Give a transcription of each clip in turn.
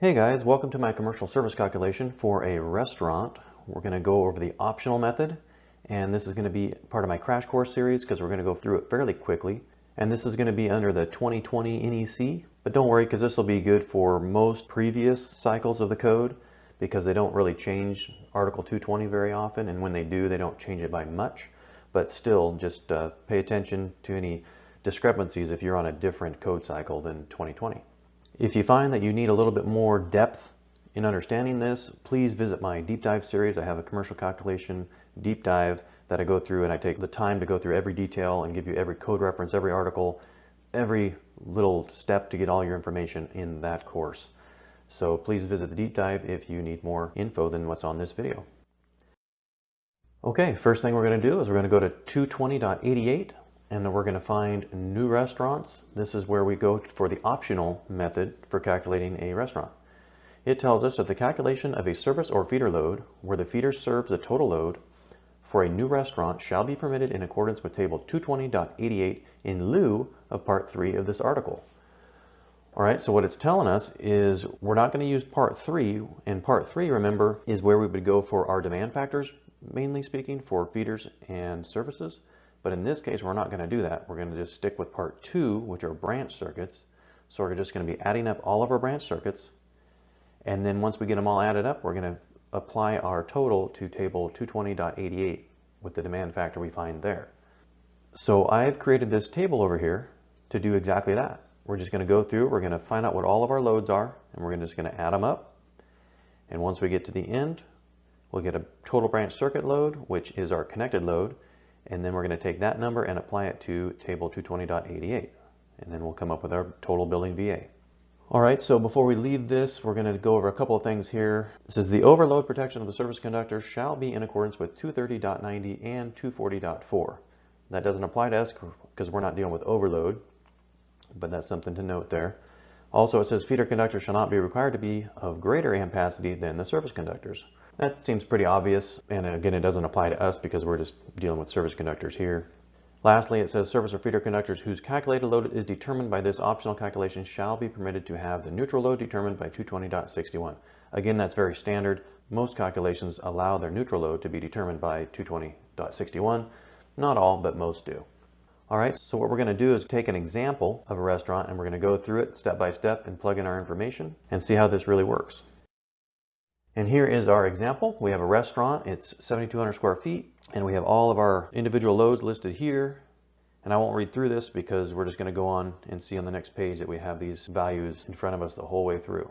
Hey guys, welcome to my commercial service calculation for a restaurant. We're going to go over the optional method and this is going to be part of my crash course series because we're going to go through it fairly quickly. And this is going to be under the 2020 NEC, but don't worry because this will be good for most previous cycles of the code because they don't really change Article 220 very often and when they do they don't change it by much. But still just uh, pay attention to any discrepancies if you're on a different code cycle than 2020. If you find that you need a little bit more depth in understanding this, please visit my deep dive series. I have a commercial calculation deep dive that I go through and I take the time to go through every detail and give you every code reference, every article, every little step to get all your information in that course. So please visit the deep dive if you need more info than what's on this video. Okay, first thing we're going to do is we're going to go to 220.88 and then we're going to find new restaurants. This is where we go for the optional method for calculating a restaurant. It tells us that the calculation of a service or feeder load where the feeder serves the total load for a new restaurant shall be permitted in accordance with table 220.88 in lieu of part 3 of this article. All right, so what it's telling us is we're not going to use part 3, and part 3, remember, is where we would go for our demand factors, mainly speaking, for feeders and services. But in this case, we're not going to do that. We're going to just stick with part two, which are branch circuits. So we're just going to be adding up all of our branch circuits. And then once we get them all added up, we're going to apply our total to table 220.88 with the demand factor we find there. So I've created this table over here to do exactly that. We're just going to go through, we're going to find out what all of our loads are, and we're just going to add them up. And once we get to the end, we'll get a total branch circuit load, which is our connected load, and then we're going to take that number and apply it to table 220.88. And then we'll come up with our total building VA. All right, so before we leave this, we're going to go over a couple of things here. This says the overload protection of the service conductor shall be in accordance with 230.90 and 240.4. That doesn't apply to us because we're not dealing with overload, but that's something to note there. Also, it says feeder conductors shall not be required to be of greater ampacity than the service conductors. That seems pretty obvious, and again, it doesn't apply to us because we're just dealing with service conductors here. Lastly, it says service or feeder conductors whose calculated load is determined by this optional calculation shall be permitted to have the neutral load determined by 220.61. Again, that's very standard. Most calculations allow their neutral load to be determined by 220.61. Not all, but most do. All right, so what we're going to do is take an example of a restaurant and we're going to go through it step by step and plug in our information and see how this really works. And here is our example. We have a restaurant, it's 7,200 square feet, and we have all of our individual loads listed here. And I won't read through this because we're just going to go on and see on the next page that we have these values in front of us the whole way through.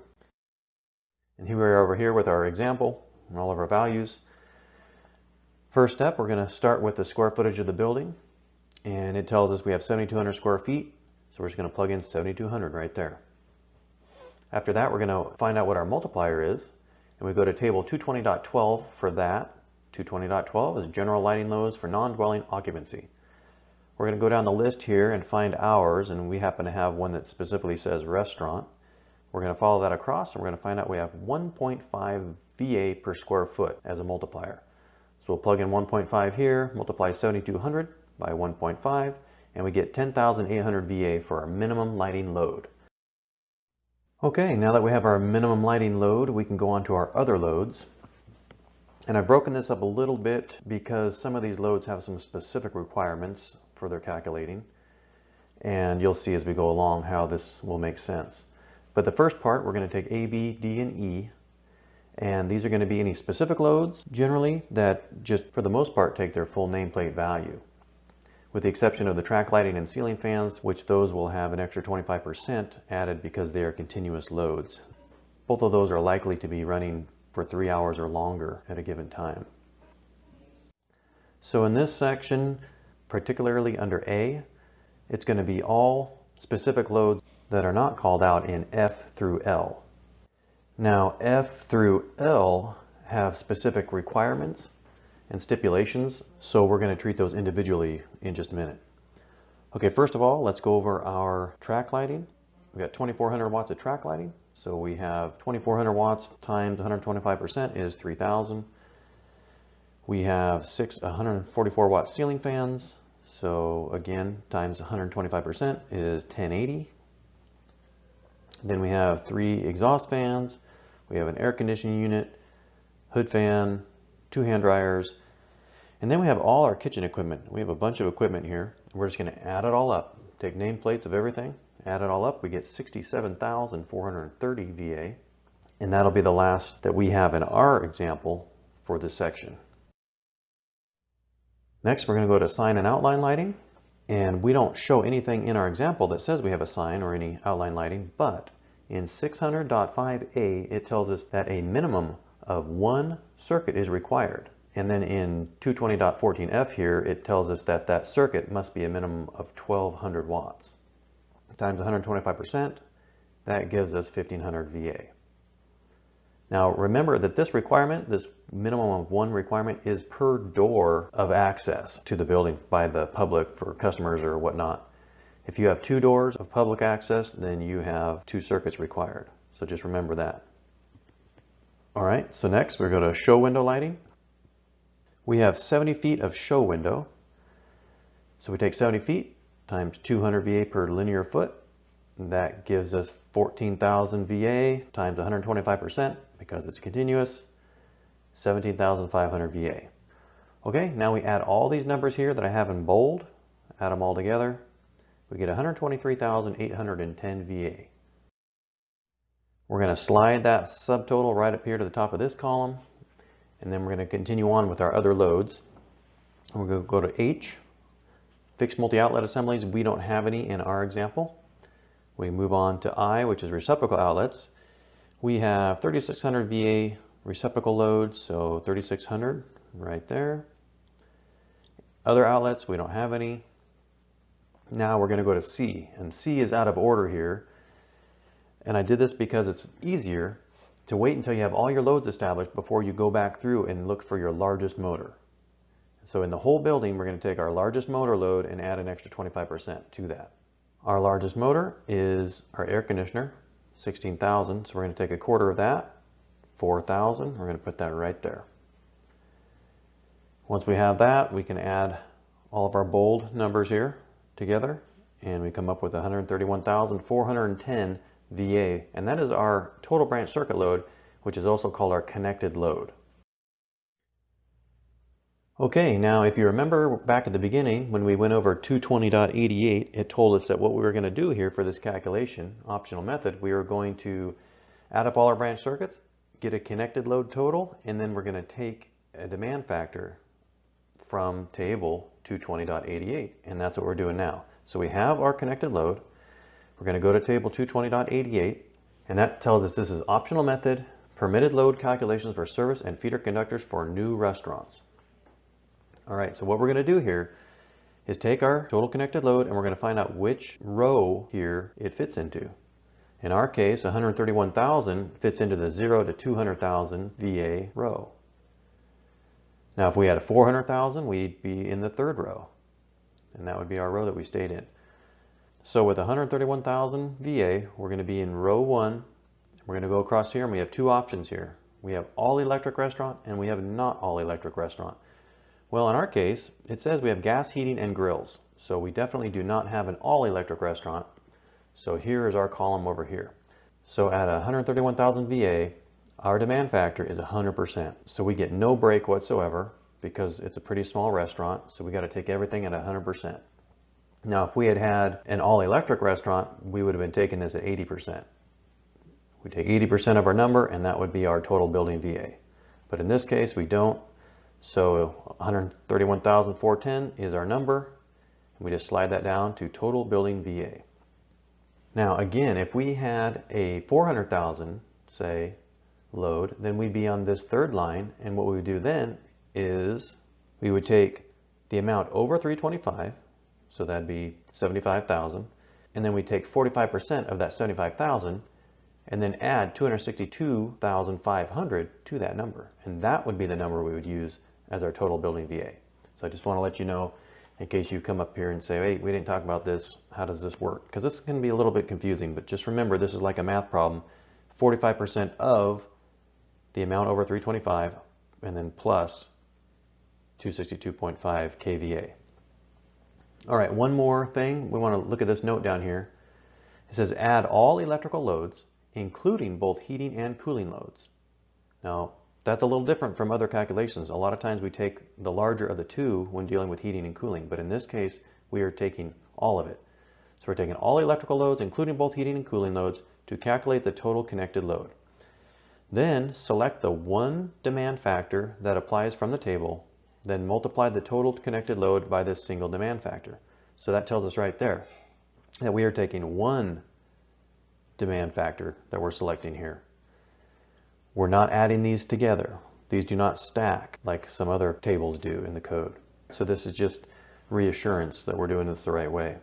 And here we are over here with our example and all of our values. First step, we're going to start with the square footage of the building. And it tells us we have 7,200 square feet. So we're just going to plug in 7,200 right there. After that, we're going to find out what our multiplier is. And we go to table 220.12 for that. 220.12 is general lighting loads for non-dwelling occupancy. We're going to go down the list here and find ours, and we happen to have one that specifically says restaurant. We're going to follow that across, and we're going to find out we have 1.5 VA per square foot as a multiplier. So we'll plug in 1.5 here, multiply 7,200 by 1.5, and we get 10,800 VA for our minimum lighting load. Okay, now that we have our minimum lighting load, we can go on to our other loads. And I've broken this up a little bit because some of these loads have some specific requirements for their calculating. And you'll see as we go along how this will make sense. But the first part, we're going to take A, B, D, and E. And these are going to be any specific loads, generally, that just for the most part take their full nameplate value with the exception of the track lighting and ceiling fans, which those will have an extra 25% added because they are continuous loads. Both of those are likely to be running for three hours or longer at a given time. So in this section, particularly under A, it's going to be all specific loads that are not called out in F through L. Now F through L have specific requirements and stipulations, so we're going to treat those individually in just a minute. Okay, first of all, let's go over our track lighting. We've got 2400 watts of track lighting, so we have 2400 watts times 125% is 3000. We have six 144 watt ceiling fans, so again, times 125% is 1080. Then we have three exhaust fans. We have an air conditioning unit, hood fan, two hand dryers, and then we have all our kitchen equipment. We have a bunch of equipment here. We're just going to add it all up. Take nameplates of everything, add it all up. We get 67,430 VA. And that'll be the last that we have in our example for this section. Next, we're going to go to sign and outline lighting. And we don't show anything in our example that says we have a sign or any outline lighting, but in 600.5a, it tells us that a minimum of one circuit is required. And then in 220.14f here, it tells us that that circuit must be a minimum of 1200 watts. Times 125%, that gives us 1500 VA. Now remember that this requirement, this minimum of one requirement is per door of access to the building by the public for customers or whatnot. If you have two doors of public access, then you have two circuits required. So just remember that. All right, so next we go to show window lighting. We have 70 feet of show window. So we take 70 feet times 200 VA per linear foot. That gives us 14,000 VA times 125% because it's continuous, 17,500 VA. Okay, now we add all these numbers here that I have in bold, add them all together. We get 123,810 VA. We're going to slide that subtotal right up here to the top of this column and then we're going to continue on with our other loads. We're going to go to H, fixed multi-outlet assemblies. We don't have any in our example. We move on to I, which is receptacle outlets. We have 3600 VA receptacle loads, so 3600 right there. Other outlets, we don't have any. Now we're going to go to C, and C is out of order here. And I did this because it's easier to wait until you have all your loads established before you go back through and look for your largest motor. So in the whole building, we're going to take our largest motor load and add an extra 25% to that. Our largest motor is our air conditioner, 16,000. So we're going to take a quarter of that, 4,000. We're going to put that right there. Once we have that, we can add all of our bold numbers here together and we come up with 131,410 VA, and that is our total branch circuit load, which is also called our connected load. Okay, now if you remember back at the beginning when we went over 220.88, it told us that what we were going to do here for this calculation, optional method, we were going to add up all our branch circuits, get a connected load total, and then we're going to take a demand factor from table 220.88, and that's what we're doing now. So we have our connected load, we're going to go to table 220.88, and that tells us this is optional method, permitted load calculations for service and feeder conductors for new restaurants. All right, so what we're going to do here is take our total connected load and we're going to find out which row here it fits into. In our case, 131,000 fits into the 0 to 200,000 VA row. Now, if we had a 400,000, we'd be in the third row, and that would be our row that we stayed in. So with 131,000 VA, we're going to be in row one. We're going to go across here and we have two options here. We have all electric restaurant and we have not all electric restaurant. Well, in our case, it says we have gas heating and grills. So we definitely do not have an all electric restaurant. So here is our column over here. So at 131,000 VA, our demand factor is 100%. So we get no break whatsoever because it's a pretty small restaurant. So we got to take everything at 100%. Now, if we had had an all-electric restaurant, we would have been taking this at 80%. We take 80% of our number, and that would be our total building VA. But in this case, we don't. So 131,410 is our number. And we just slide that down to total building VA. Now, again, if we had a 400,000, say, load, then we'd be on this third line. And what we would do then is we would take the amount over 325, so that'd be 75,000. And then we take 45% of that 75,000 and then add 262,500 to that number. And that would be the number we would use as our total building VA. So I just want to let you know in case you come up here and say, hey, we didn't talk about this. How does this work? Because this can be a little bit confusing, but just remember this is like a math problem. 45% of the amount over 325 and then plus 262.5 kVA. All right, one more thing. We want to look at this note down here. It says add all electrical loads, including both heating and cooling loads. Now, that's a little different from other calculations. A lot of times we take the larger of the two when dealing with heating and cooling, but in this case, we are taking all of it. So we're taking all electrical loads, including both heating and cooling loads, to calculate the total connected load. Then select the one demand factor that applies from the table, then multiply the total connected load by this single demand factor. So that tells us right there that we are taking one demand factor that we're selecting here. We're not adding these together. These do not stack like some other tables do in the code. So this is just reassurance that we're doing this the right way.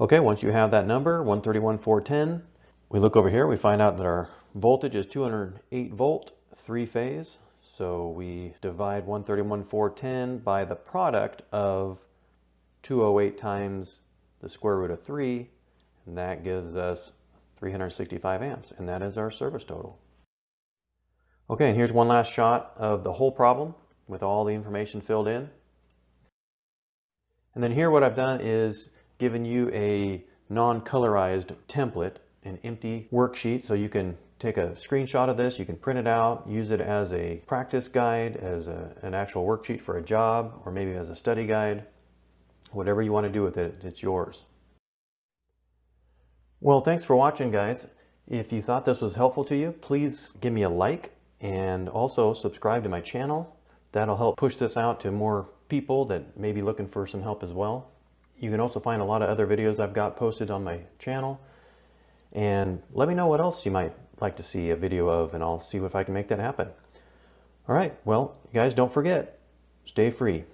Okay, once you have that number, 131,410, we look over here, we find out that our voltage is 208 volt, three phase. So we divide 131,410 by the product of 208 times the square root of 3, and that gives us 365 amps, and that is our service total. Okay, and here's one last shot of the whole problem with all the information filled in. And then here what I've done is given you a non-colorized template, an empty worksheet, so you can take a screenshot of this, you can print it out, use it as a practice guide, as a, an actual worksheet for a job, or maybe as a study guide. Whatever you want to do with it, it's yours. Well, thanks for watching, guys. If you thought this was helpful to you, please give me a like and also subscribe to my channel. That'll help push this out to more people that may be looking for some help as well. You can also find a lot of other videos I've got posted on my channel. And let me know what else you might like to see a video of, and I'll see if I can make that happen. All right, well, you guys don't forget, stay free.